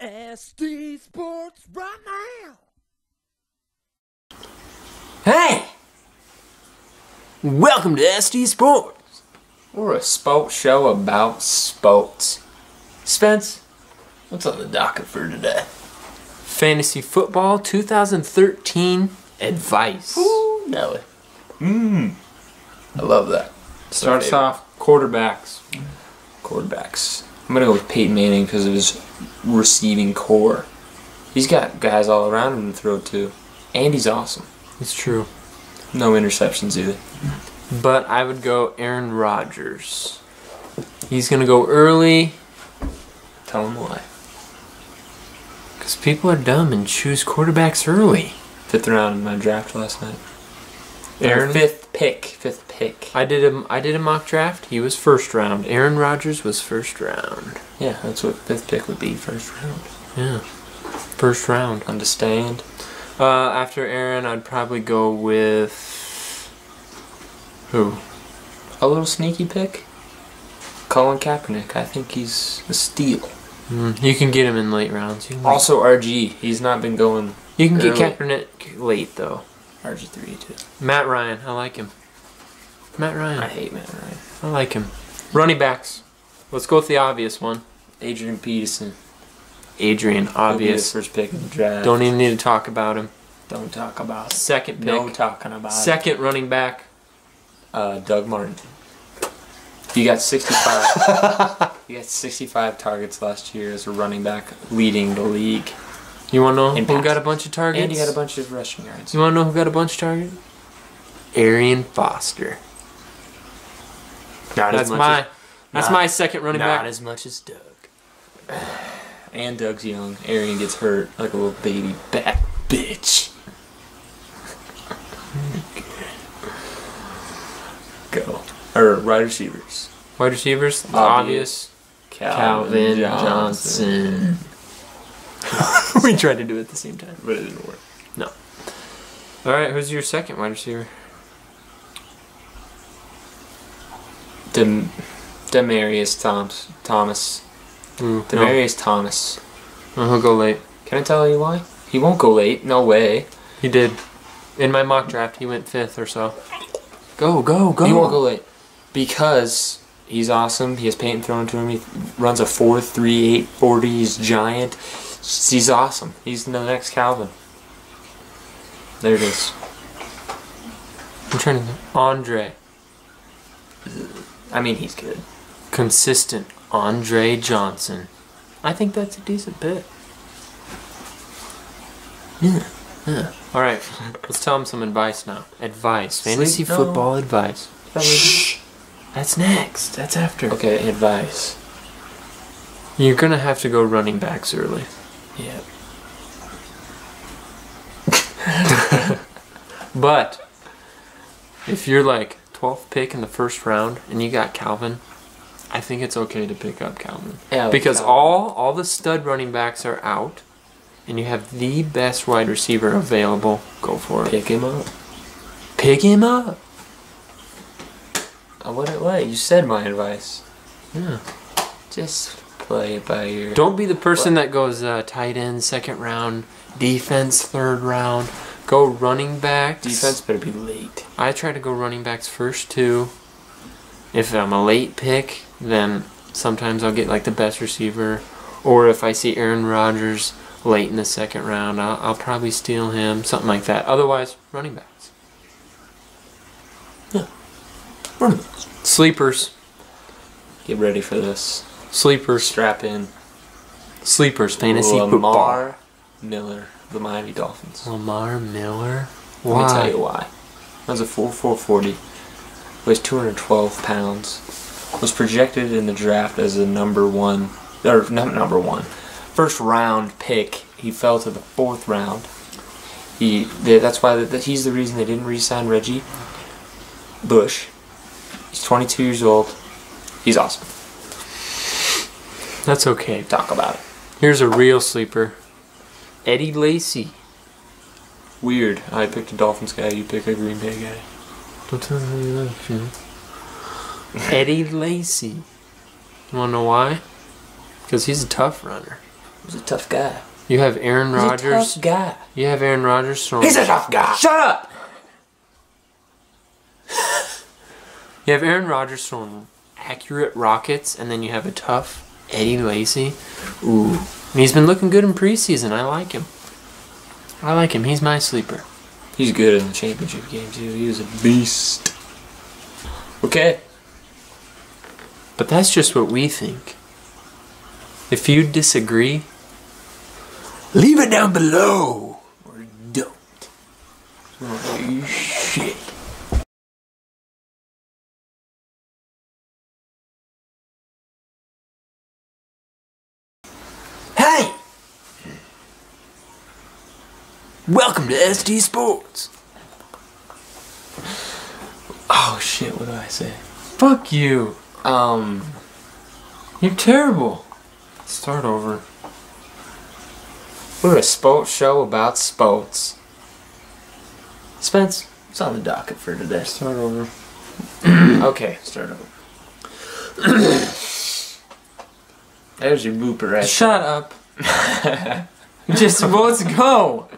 SD Sports right now. Hey! Welcome to SD Sports. We're a sports show about sports. Spence, what's on the docket for today? Fantasy Football 2013 Advice. Ooh, Nelly. Mmm. I love that. Starts off quarterbacks. Quarterbacks. I'm gonna go with Peyton Manning because of his receiving corps. He's got guys all around him to throw to, and he's awesome. It's true. No interceptions either. But I would go Aaron Rodgers. He's going to go early Tell him why. because people are dumb and choose quarterbacks early. Fifth round in my draft last night. Aaron? Fifth pick. Fifth pick. I did a I did a mock draft. He was first round. Aaron Rodgers was first round. Yeah, that's what fifth pick would be. First round. Yeah, first round. Understand? Uh, after Aaron, I'd probably go with who? A little sneaky pick. Colin Kaepernick. I think he's a steal. Mm, you can get him in late rounds. Also RG. He's not been going you can get. Kaepernick late though. RG three too. Matt Ryan, I like him. Matt Ryan, I hate Matt Ryan. I like him. Running backs. Let's go with the obvious one. Adrian Peterson. Adrian, He'll be the obvious. first pick in the draft. Don't even need to talk about him. don't talk about. Second pick. No talking about. it. Second running back. Uh, Doug Martin. He got 65. he got 65 targets last year as a running back, leading the league, You want to know In who got a bunch of targets? and he got a bunch of rushing yards. You want to know who got a bunch of targets? Arian Foster. Not That's my that's not- my second running Not back. Not as much as Doug. And Doug's young. Arian gets hurt like a little baby bat bitch. Go. Or wide receivers. Wide receivers, Obvious. obvious. Calvin Johnson. we tried to do it at the same time. But it didn't work. No. All right, who's your second wide receiver? Dem- Demaryius Thomas. Thomas. Ooh, no. Demaryius Thomas. Oh, he'll go late. Can I tell you why? He won't go late. No way. He did. In my mock draft, he went fifth or so. Go, go, go. He won't go late because he's awesome. He has Peyton thrown to him. He runs a 4 3 8 40. He's giant. He's awesome. He's the next Calvin. There it is. I'm trying to. Andre. I mean, he's good. Consistent. Andre Johnson. I think that's a decent pick. Yeah. Yeah. All right. Let's tell him some advice now. Advice. Fantasy Sleep- no. football advice. Shh. That's next. That's after. Okay, advice. You're gonna have to go running backs early. Yeah. But if you're like 12th pick in the first round and you got Calvin, I think it's okay to pick up Calvin. Yeah, because Calvin. all all the stud running backs are out and you have the best wide receiver available. Go for it. Pick him up. Pick him up. I wouldn't let you said my advice. Yeah. Just play it by ear. Don't be the person that goes uh, tight end second round, defense third round. Go running backs. Defense better be late. I try to go running backs first too. If I'm a late pick, then sometimes I'll get like the best receiver. Or if I see Aaron Rodgers late in the second round, I'll, I'll probably steal him, something like that. Otherwise, running backs. Run. Sleepers. Get ready for this. Sleepers. Strap in. Sleepers. Fantasy football. Lamar Miller, the Miami Dolphins. Lamar Miller. Let me tell you Why? why. Runs a 4 4 40, weighs 212 pounds, was projected in the draft as a number one, or not number one, first round pick. He fell to the fourth round. He, they, that's why that he's the reason they didn't re-sign Reggie Bush. He's 22 years old. He's awesome. That's okay. Talk about it. Here's a real sleeper. Eddie Lacy. Weird. I picked a Dolphins guy. You pick a Green Bay guy. Don't tell me you like him. Eddie Lacy. You wanna know why? Because he's a tough runner. He's a tough guy. You have Aaron He's Rodgers. a tough guy. You have Aaron Rodgers throwing. He's a tough guy. Shut up! You have Aaron Rodgers throwing accurate rockets, and then you have a tough Eddie Lacy. Ooh. And he's been looking good in preseason. I like him. I like him. He's my sleeper. He's good in the championship game too. He was a beast. Okay. But that's just what we think. If you disagree, Leave it down below. Or don't. Oh, shit. Hey! Welcome to SD Sports. Oh shit, what do I say? fuck you. Um, You're terrible. Start over. we're a sports show about sports. Spence, It's on the docket for today. start over. Okay, start over. There's your blooper right Shut up. Just well, let's go.